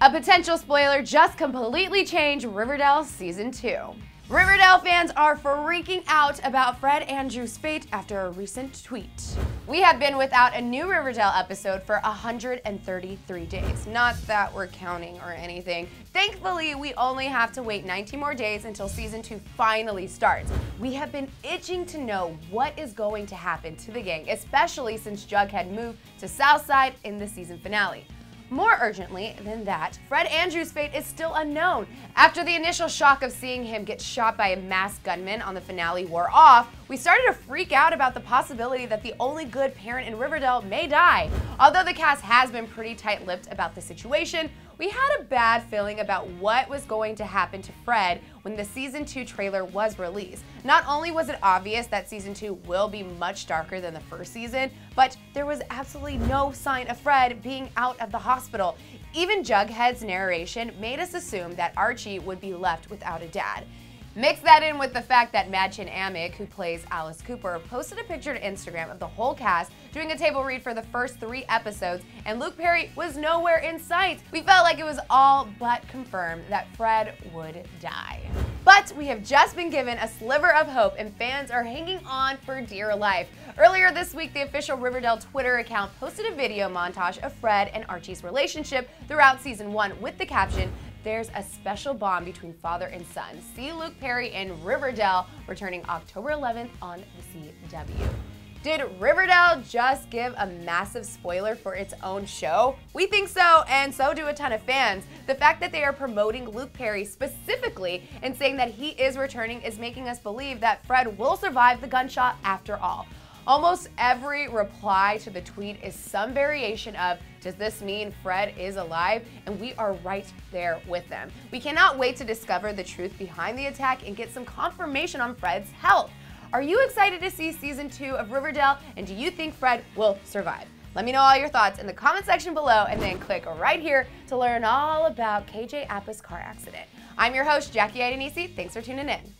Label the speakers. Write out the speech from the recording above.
Speaker 1: A potential spoiler just completely changed Riverdale Season 2. Riverdale fans are freaking out about Fred Andrews' fate after a recent tweet. We have been without a new Riverdale episode for 133 days. Not that we're counting or anything. Thankfully, we only have to wait 19 more days until season 2 finally starts. We have been itching to know what is going to happen to the gang, especially since Jughead moved to Southside in the season finale. More urgently than that, Fred Andrews' fate is still unknown. After the initial shock of seeing him get shot by a masked gunman on the finale wore off, we started to freak out about the possibility that the only good parent in Riverdale may die. Although the cast has been pretty tight-lipped about the situation, we had a bad feeling about what was going to happen to Fred when the season 2 trailer was released. Not only was it obvious that season 2 will be much darker than the first season, but there was absolutely no sign of Fred being out of the hospital. Even Jughead's narration made us assume that Archie would be left without a dad. Mix that in with the fact that Madchen Amick, who plays Alice Cooper, posted a picture to Instagram of the whole cast doing a table read for the first three episodes, and Luke Perry was nowhere in sight. We felt like it was all but confirmed that Fred would die. But we have just been given a sliver of hope, and fans are hanging on for dear life. Earlier this week, the official Riverdale Twitter account posted a video montage of Fred and Archie's relationship throughout season one with the caption, there's a special bond between father and son. See Luke Perry in Riverdale returning October 11th on the CW. Did Riverdale just give a massive spoiler for its own show? We think so, and so do a ton of fans. The fact that they are promoting Luke Perry specifically and saying that he is returning is making us believe that Fred will survive the gunshot after all. Almost every reply to the tweet is some variation of, does this mean Fred is alive? And we are right there with them. We cannot wait to discover the truth behind the attack and get some confirmation on Fred's health. Are you excited to see season two of Riverdale? And do you think Fred will survive? Let me know all your thoughts in the comment section below and then click right here to learn all about KJ Apa's car accident. I'm your host, Jackie Idanisi. Thanks for tuning in.